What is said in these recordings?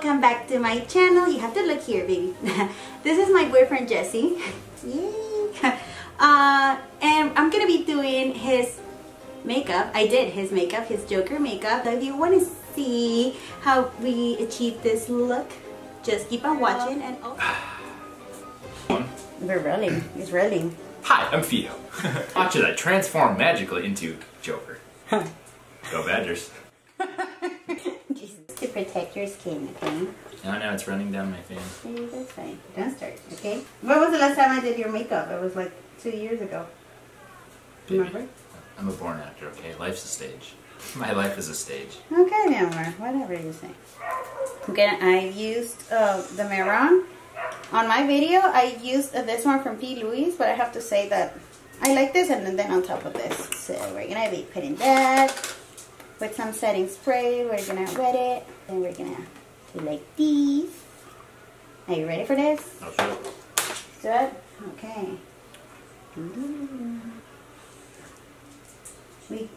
to my channel. You have to look here, baby. this is my boyfriend, Jesse. Yay! Uh, and I'm gonna be doing his makeup. I did his makeup, his Joker makeup. So if you want to see how we achieve this look, just keep on watching and We're rolling. It's rolling. Hi, I'm Fido. Watch as I transform magically into Joker. Go Badgers. To protect your skin, okay? Oh no, it's running down my face. Okay, that's fine. Don't start, okay? When was the last time I did your makeup? It was like two years ago. Baby, Remember? I'm a born actor, okay? Life's a stage. My life is a stage. Okay, mi. Whatever you say. Okay, I used uh, the Mehron. On my video, I used uh, this one from P. Louise, but I have to say that I like this and then on top of this. So we're going to be putting that with some setting spray. We're going to wet it. and we're going to do like these. Are you ready for this? Oh, I'll show. Good? Okay. Ooh. We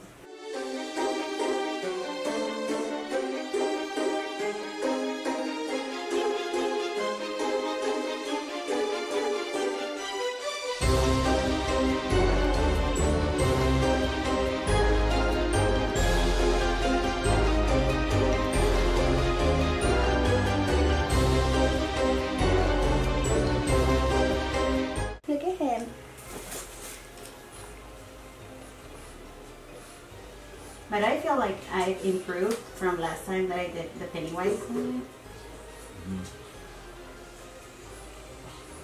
feel like I've improved from last time that I did the Pennywise. Mm-hmm.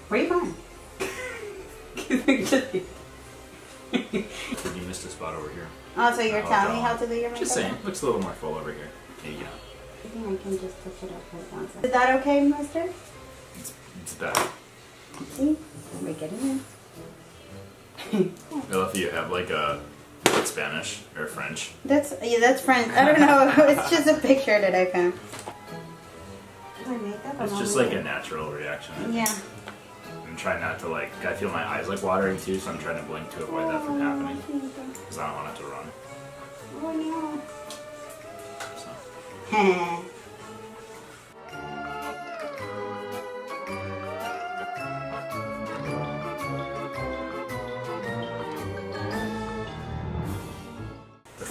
Where are you going? You missed a spot over here. oh, so you're Oh, telling me how to do your makeup? Just saying, looks a little more full over here. Maybe you know. I think I can just touch it up right down. Is that okay, mister? It's, it's better. See? We're getting in. I love you have like a Spanish or French. That's yeah, that's French. I don't know. it's just a picture that I found. It's just like a natural reaction. Yeah. I'm trying not to like, I feel my eyes like watering too, so I'm trying to blink to avoid that from oh, happening. Because I don't want it to run. Oh no. The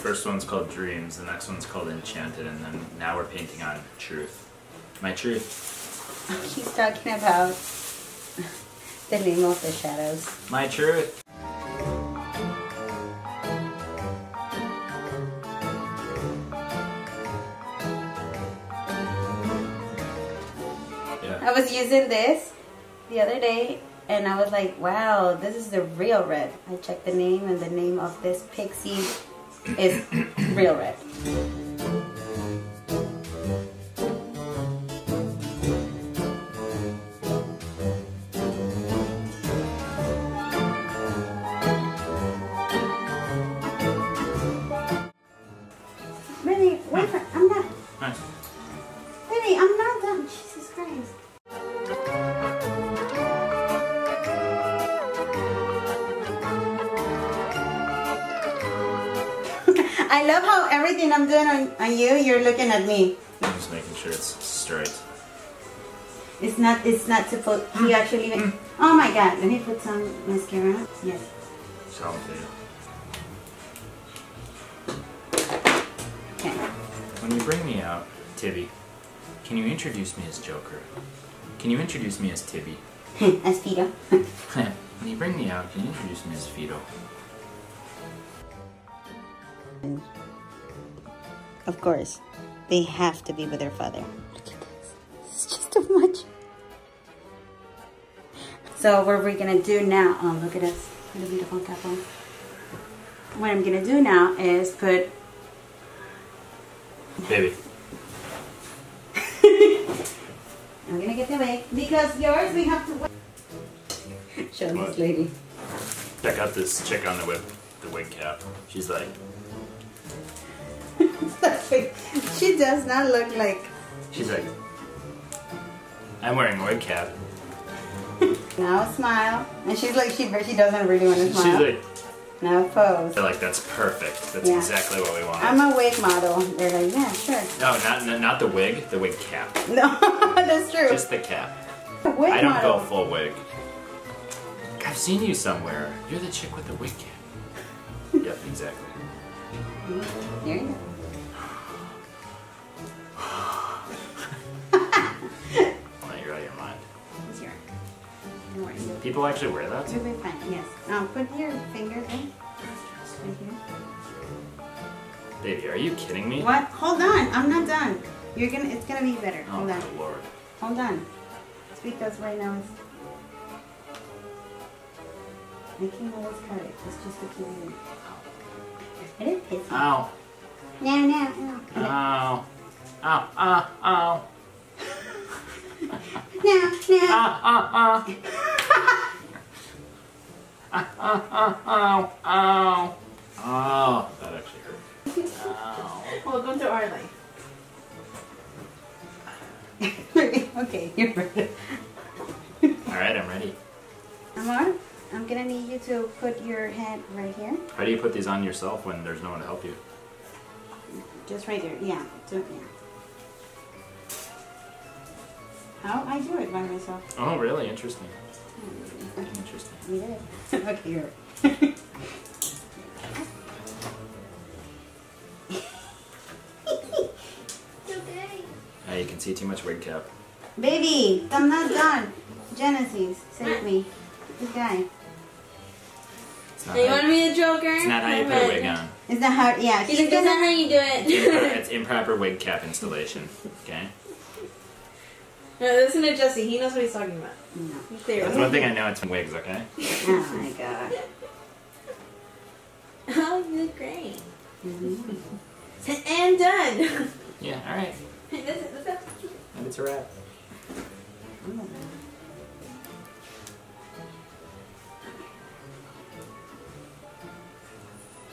first one's called Dreams, the next one's called Enchanted, and then now we're painting on Truth. My truth. He's talking about the name of the shadows. My truth. Yeah. I was using this the other day and I was like, wow, this is the real red. I checked the name and the name of this pixie is real red. Really? Wait I'm not, Nice. Everything I'm doing on, on you, you're looking at me. I'm just making sure it's straight. It's not, it's not supposed, you actually, mm. oh my god, let me put some mascara on. Yes. Shout out. Okay. When you bring me out, Tibby, can you introduce me as Joker? Can you introduce me as Tibby? As Peter. when you bring me out, can you introduce me as Fido? Of course, they have to be with their father. Look at this. It's just too much. So what are we're gonna do now, oh look at this, what a beautiful couple. What I'm gonna do now is put, Baby. I'm gonna get the wig, because yours we have to wait. Show What? this lady. Check out this chick on the wig, the wig cap. She's like, she does not look like, she's like, I'm wearing a wig cap. now smile. And she's like, she, she doesn't really want to smile. She's like, Now I pose. feel like that's perfect. That's Yeah. exactly what we want. I'm a wig model. They're like, yeah, sure. no, not, not the wig, the wig cap. No, that's true. Just the cap. a wig I don't model. go full wig. I've seen you somewhere. You're the chick with the wig cap. yep, exactly. There you go. People actually wear that? you'll be fine. Yes. Now put your finger in. Right here. Baby, are you kidding me? What? Hold on. I'm not done. You're gonna. It's gonna be better. Oh, Hold on. good lord. Hold on. It's because right now it's. I can always cut it. It's just a key. It is pissy. Ow. No, no, no. Ow. Ow. Ow. Ow. No, no. Ow. Ow. Ow. Ow. Ow. Ow. That actually hurt. Ow. Welcome to our life. okay, you're ready. Alright, I'm ready. Amar, I'm gonna need you to put your head right here. How do you put these on yourself when there's no one to help you? Just right there. Yeah. Do, yeah. How? I do it by myself. Oh, really? Interesting. Interesting. We did it. okay, you're Uh, you can see too much wig cap. Baby, I'm not done. Genesis, save me. This guy. It's You want to be the Joker? it's not how you put a wig on. Is that how? Yeah. He's she's like, that's not how you do it. it's improper wig cap installation. Okay? No, listen to Jesse. He knows what he's talking about. No. He's there. That's one thing I know it's wigs, okay? Oh my god. Oh, you look great. Mhm. And done. Yeah, alright. That's it, that's it. And it's a wrap.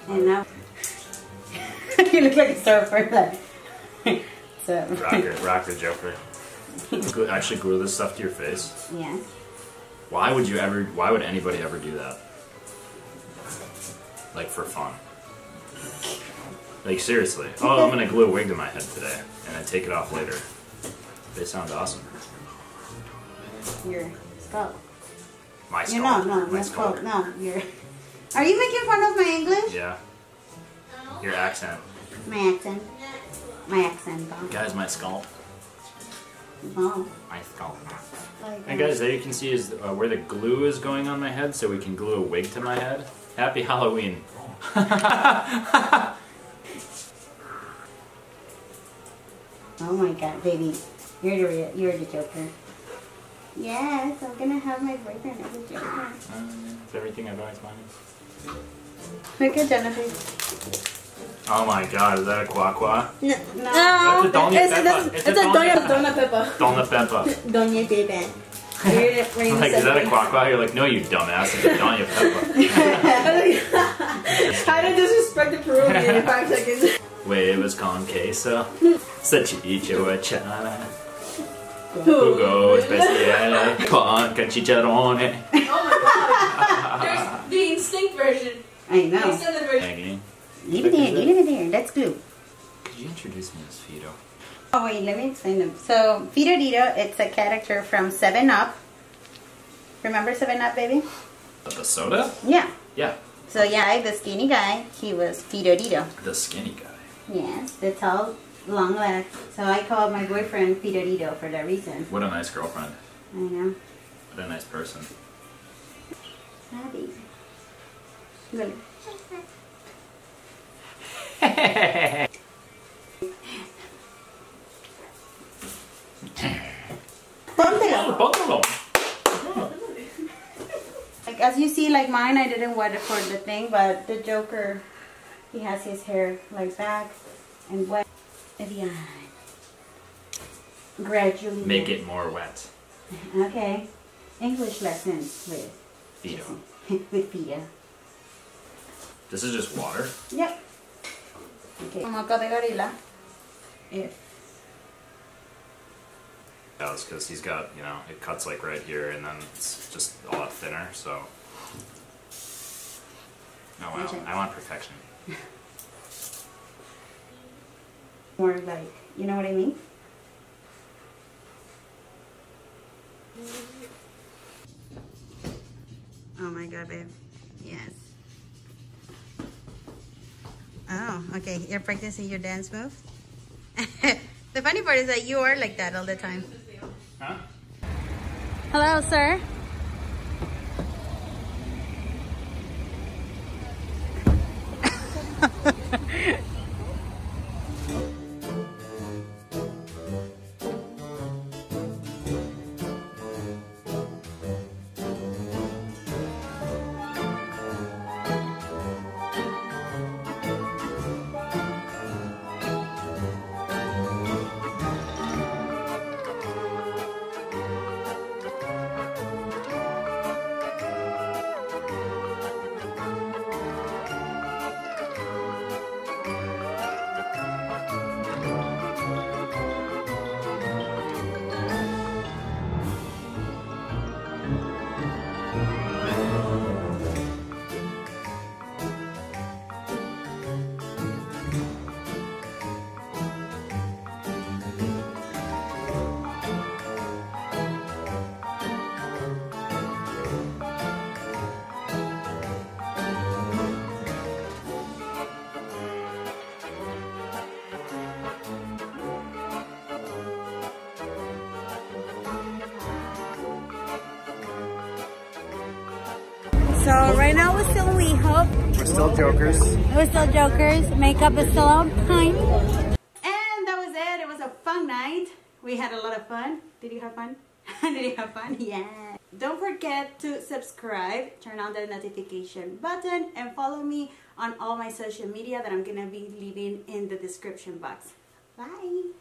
And now you look like a surfer. Like, so Rocker, rocker joker. Actually glue this stuff to your face. yeah. Why would you ever, why would anybody ever do that? Like for fun. Like seriously. Oh, I'm gonna glue a wig to my head today and then take it off later. They sound awesome. Your scalp. My skull. no, no, my skull. scalp. No, your. Are you making fun of my English? Yeah. Your accent. My accent. My accent. Guys, my skull. Bob. My skull. Like, And guys, there you can see is uh, where the glue is going on my head, so we can glue a wig to my head. Happy Halloween. Oh my god, baby. You're the real, you're the Joker. Yes, I'm gonna have my boyfriend as a Joker. Uh, it's everything I've always wanted. Look at Jennifer. Oh my god, is that a quack quack? No. No. That's a Doña it's, Pepa. It's, It's it's, a a Doña Doña, Doña Peppa. Donna Peppa. Doña Pepe. Like, is that a quack quack? You're like, no, you dumbass. It's a Donna Peppa. How to disrespect the Peruvian in five seconds. Huevos con queso. Salchicha chana. Jugo especial con con chicharrone. Oh my god. There's the instinct version. I The know. Leave it there, leave it there. Let's glue. could you introduce me as Fido? Oh wait, let me explain them. So Fiorito, it's a character from Seven Up. Remember Seven Up, baby? The soda? Yeah. Yeah. So yeah, the skinny guy, he was Fiorito. The skinny guy. Yes, the tall, long legs. So I called my boyfriend Fiorito for that reason. What a nice girlfriend. I know. What a nice person. Happy. Look. Póntelo. Póntalo. Like as you see, like mine, I didn't wet it for the thing, but the Joker, he has his hair like back and wet. And yeah. Gradually. Make it more wet. Okay. English lessons with Fido. with Pia. This is just water. Yep. Okay. Moco de gorila. If Yeah, it's because he's got, you know, it cuts like right here and then it's just a lot thinner, so. Oh, no, I, Okay. want, I want perfection. More like, you know what I mean? Oh my god, babe. Yes. Oh, okay. You're practicing your dance move? the funny part is that you are like that all the time. Huh? Hello, sir. So right now we're still We Hope. We're still jokers. We're still jokers. Makeup is still on time. And that was it. It was a fun night. We had a lot of fun. Did you have fun? Did you have fun? Yeah. Don't forget to subscribe, turn on the notification button, and follow me on all my social media that I'm gonna be leaving in the description box. Bye.